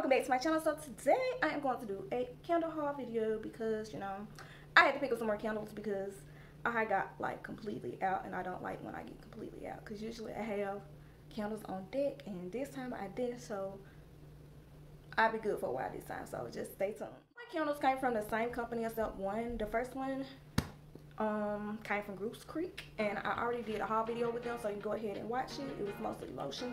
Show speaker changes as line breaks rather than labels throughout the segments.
welcome back to my channel. So today I am going to do a candle haul video because, you know, I had to pick up some more candles because I got like completely out and I don't like when I get completely out because usually I have candles on deck and this time I didn't so I'll be good for a while this time so just stay tuned. My candles came from the same company except one. The first one um, came from Goose Creek and I already did a haul video with them so you can go ahead and watch it. It was mostly lotion.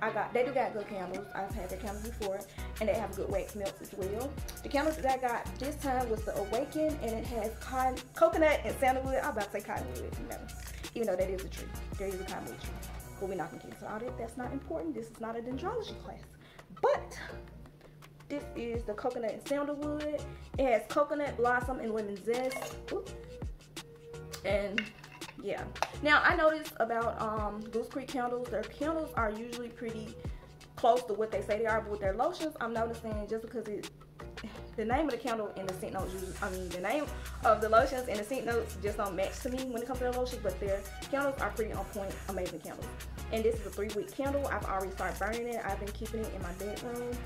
I got, they do got good candles. I've had their candles before and they have good wax melts as well. The candles that I got this time was the Awaken and it has coconut and sandalwood. I'm about to say cottonwood, you know, even though that is a tree. There is a cottonwood tree. But we're not gonna get into all that. That's not important. This is not a dendrology class. But this is the coconut and sandalwood. It has coconut blossom and lemon zest. And yeah. Now i noticed about um goose creek candles their candles are usually pretty close to what they say they are but with their lotions i'm noticing just because it the name of the candle and the scent notes i mean the name of the lotions and the scent notes just don't match to me when it comes to their lotions but their candles are pretty on point amazing candles. And this is a three wick candle. I've already started burning it. I've been keeping it in my bedroom.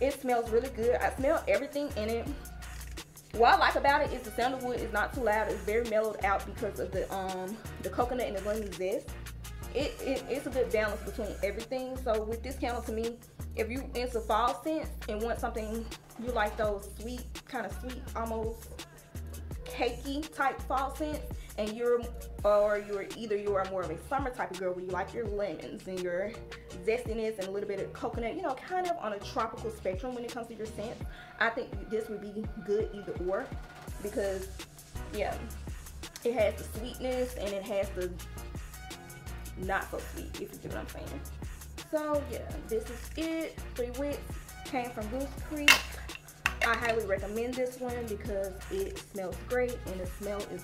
It smells really good. I smell everything in it what I like about it is the sandalwood is not too loud. It's very mellowed out because of the um the coconut and the lemon zest. It, it, it's a good balance between everything. So with this candle to me, if you into fall scents and want something you like those sweet, kind of sweet, almost cakey type fall scents, and you're or you're either you are more of a summer type of girl where you like your lemons and your zestiness and a little bit of coconut, you know, kind of on a tropical spectrum when it comes to your scents. I think this would be good either or because yeah, it has the sweetness and it has the not so sweet, if you see what I'm saying. So yeah, this is it. Three wicks came from Goose Creek. I highly recommend this one because it smells great and the smell is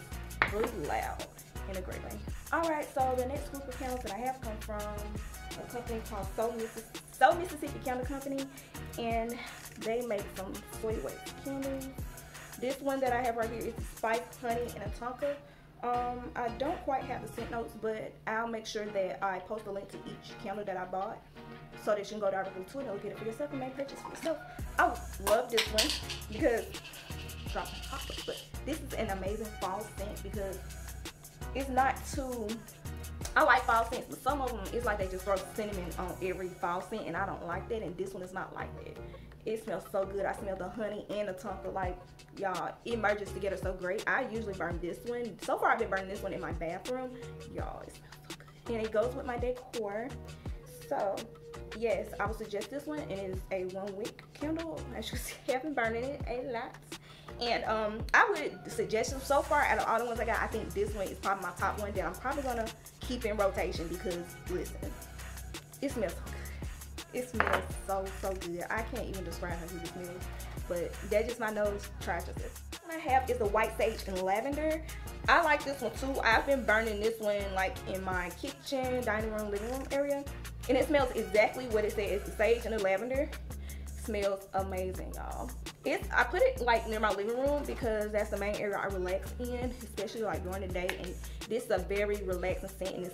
really loud in a great way. Alright, so the next group of candles that I have come from a company called Soul, Missis Soul Mississippi Candle Company and they make some sweet wax candles. This one that I have right here is Spice Honey and a Tonka. Um, I don't quite have the scent notes, but I'll make sure that I post a link to each candle that I bought so that you can go directly to it and look at it for yourself and make purchase for yourself. I love this one because drop but this is an amazing fall scent because it's not too I like fall scents, but some of them, it's like they just throw cinnamon on every fall scent, and I don't like that, and this one is not like that. It smells so good. I smell the honey and the tonka, like, y'all, it merges together so great. I usually burn this one. So far, I've been burning this one in my bathroom. Y'all, it smells so good. And it goes with my decor. So, yes, I would suggest this one. And It is a one wick candle. As you see, I've been burning it a lot. And um, I would suggest so far out of all the ones I got, I think this one is probably my top one that I'm probably gonna keep in rotation because listen, it smells so good. It smells so so good. I can't even describe how good it smells, but that's just my nose. Try it. What I have is the white sage and lavender. I like this one too. I've been burning this one like in my kitchen, dining room, living room area, and it smells exactly what it says. It's the sage and the lavender smells amazing y'all it's i put it like near my living room because that's the main area i relax in especially like during the day and this is a very relaxing scent and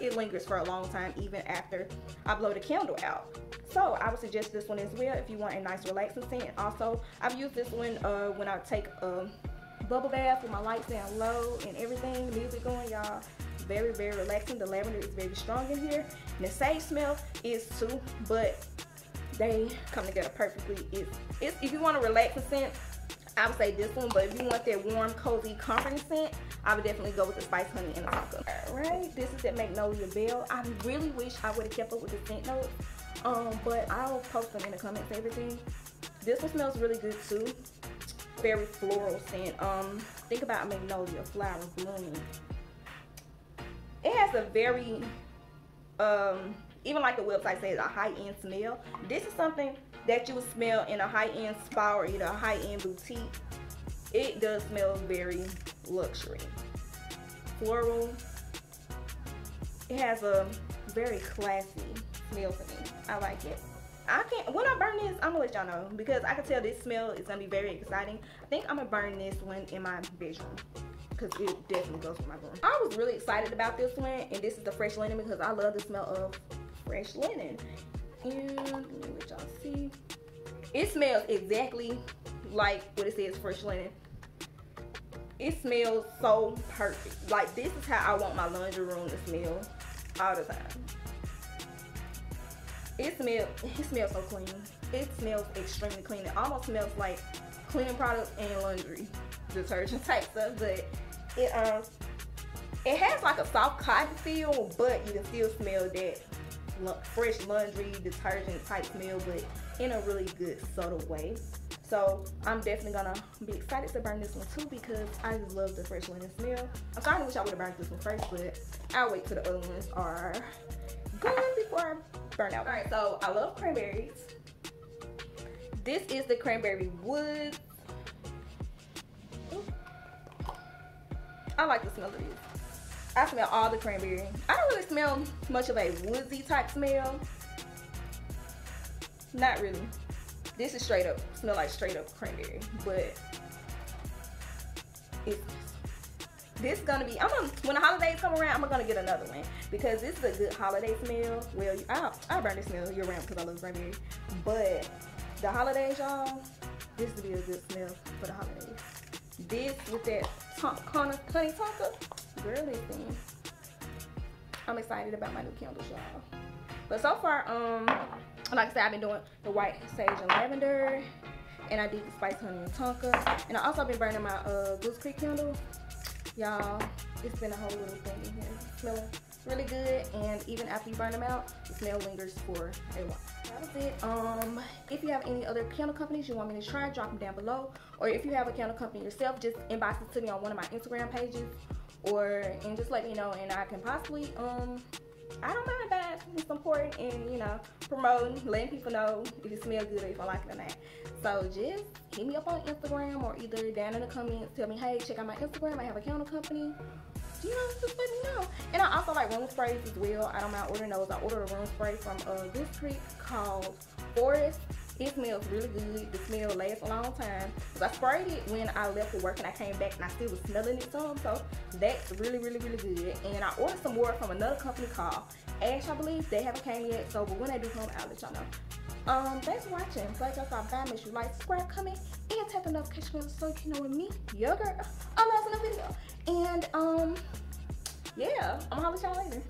it lingers for a long time even after i blow the candle out. So i would suggest this one as well if you want a nice relaxing scent. Also i've used this one uh, when i take a bubble bath with my lights down low and everything music going y'all. Very very relaxing. The lavender is very strong in here. And the sage smell is too but they come together perfectly. If, if, if you want a relaxing scent, I would say this one, but if you want that warm, cozy, comforting scent, I would definitely go with the Spice Honey and the Tonka. Alright, this is that Magnolia Belle. I really wish I would have kept up with the scent notes, um, but I'll post them in the comments everything. This one smells really good too. Very floral scent. Um, think about Magnolia, flower, blooming. It has a very um, even like the website says, a high-end smell. This is something that you would smell in a high-end spa or either a high-end boutique. It does smell very luxury. Floral. It has a very classy smell to me. I like it. I can't, when I burn this, I'm gonna let y'all know because I can tell this smell is gonna be very exciting. I think I'm gonna burn this one in my bedroom because it definitely goes with my room. I was really excited about this one and this is the fresh linen because I love the smell of fresh linen. And let me let y'all see. It smells exactly like what it says fresh linen. It smells so perfect. Like this is how I want my laundry room to smell all the time. It smells it smells so clean. It smells extremely clean. It almost smells like cleaning products and laundry detergent type stuff, but it um it has like a soft cotton feel, but you can still smell that fresh laundry detergent type smell, but in a really good subtle way. So I'm definitely gonna be excited to burn this one too because I just love the fresh linen smell. I'm starting to wish I would have burned this one first, but I'll wait till the other ones are gone before I burn out. All right, so I love cranberries. This is the cranberry wood. I like the smell of this. I smell all the cranberry. I don't really smell much of a woodsy type smell. Not really. This is straight up, smell like straight up cranberry, but it's this is gonna be i'm gonna when the holidays come around i'm gonna get another one because this is a good holiday smell well i i burn this smell year round because i love cranberry but the holidays y'all this would be a good smell for the holidays this with that honey tonka girl listen i'm excited about my new candles y'all but so far um like I said, I've been doing the white sage and lavender. And I did the spice honey and tonka. And I also been burning my uh, Goose Creek candle. Y'all, it's been a whole little thing in here. Smelling really good. And even after you burn them out, the smell lingers for a while. That was it. Um, if you have any other candle companies you want me to try, drop them down below. Or if you have a candle company yourself, just inbox it to me on one of my Instagram pages. Or, and just let me know and I can possibly, um, I don't mind that. It's important and you know promoting, letting people know if it smells good or if I like it or not. So just hit me up on Instagram or either down in the comments. Tell me, hey, check out my Instagram. I have a candle company. You know, just let me know. And I also like room sprays as well. I don't mind ordering those. I ordered a room spray from uh, Goose Creek called Forest it smells really good. The smell lasts a long time. I sprayed it when I left for work and I came back and I still was smelling it some. So that's really, really, really good. And I ordered some more from another company called Ash, I believe. They haven't came yet. So, but when they do come, I'll let y'all know. Um, thanks for watching. Like us on bye. Make sure you like, subscribe, comment, and tap the notification bell so you can know when me, your girl, I'm in a video. And um, yeah, I'm gonna holler y'all later.